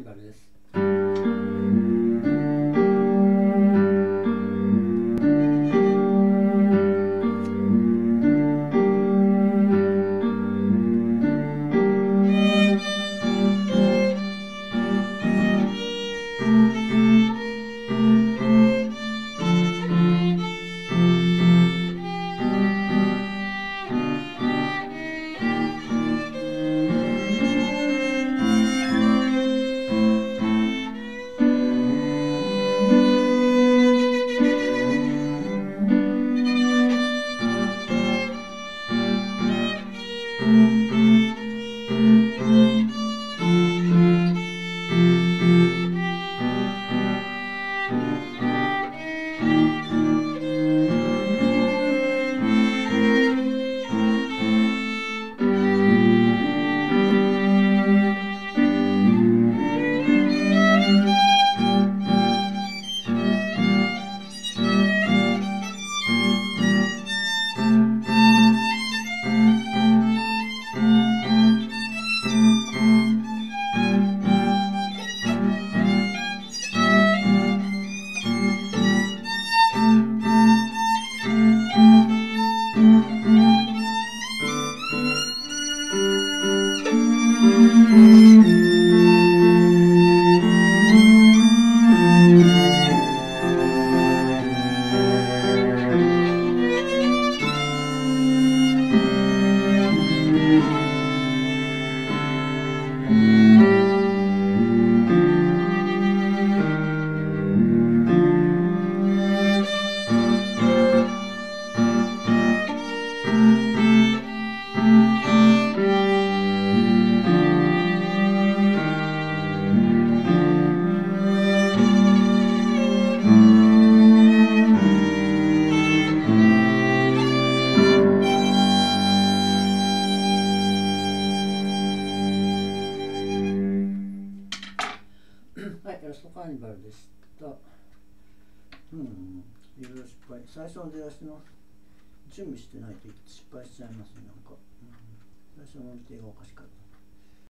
ニバルです。Amen. はい、ラストカーニバルでした。うん、いろいろ失敗。最初の出だしの準備してないと失敗しちゃいますね、なんか。うん、最初の運転がおかしかった。